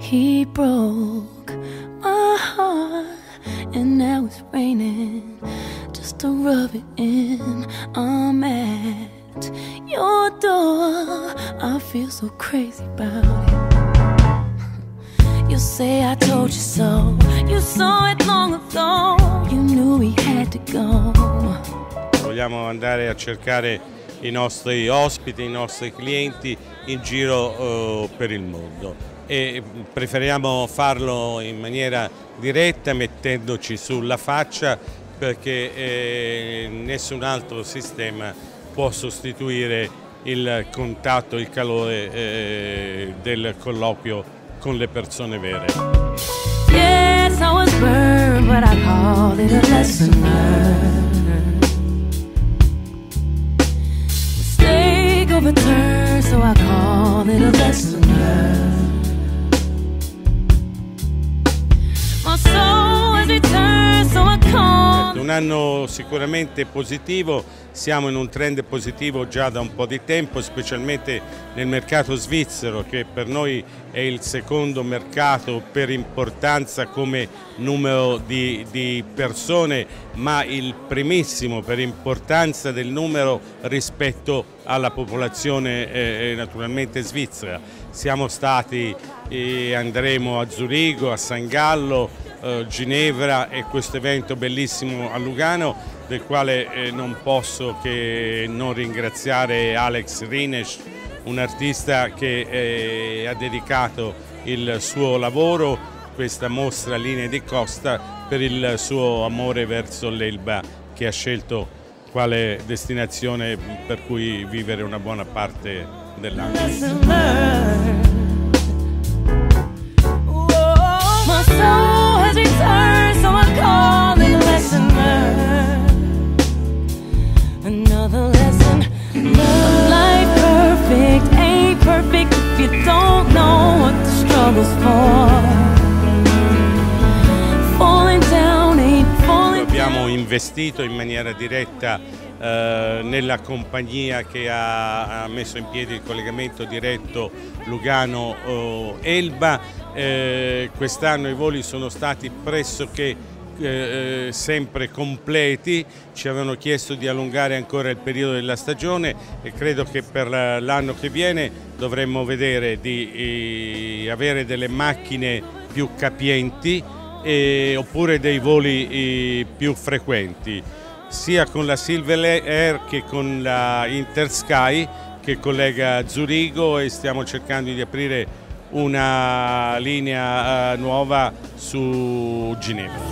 He broke my heart, and now it's raining just to rub it in. I'm at your door. I feel so crazy about it. You say I told you so. You saw it long ago. You knew we had to go. Vogliamo andare a cercare i nostri ospiti, i nostri clienti in giro eh, per il mondo e preferiamo farlo in maniera diretta mettendoci sulla faccia perché eh, nessun altro sistema può sostituire il contatto, il calore eh, del colloquio con le persone vere. Yes, I was burned, but I called it a. called it Un anno sicuramente positivo, siamo in un trend positivo già da un po' di tempo, specialmente nel mercato svizzero che per noi è il secondo mercato per importanza come numero di, di persone, ma il primissimo per importanza del numero rispetto alla popolazione eh, naturalmente svizzera. Siamo stati e andremo a Zurigo, a San Gallo, eh, Ginevra e questo evento bellissimo a Lugano del quale eh, non posso che non ringraziare Alex Rines, un artista che eh, ha dedicato il suo lavoro, questa mostra Linee di Costa, per il suo amore verso l'Elba che ha scelto quale destinazione per cui vivere una buona parte dell'anno. Struggle's for. Falling down ain't falling Abbiamo investito in maniera diretta eh, nella compagnia che ha, ha messo in piedi il collegamento diretto Lugano-Elba. Eh, Quest'anno i voli sono stati pressoché eh, eh, sempre completi, ci avevano chiesto di allungare ancora il periodo della stagione e credo che per l'anno che viene dovremmo vedere di eh, avere delle macchine più capienti e- oppure dei voli eh, più frequenti, sia con la Silver Air che con la Intersky che collega Zurigo e stiamo cercando di aprire una linea eh, nuova su Ginevra.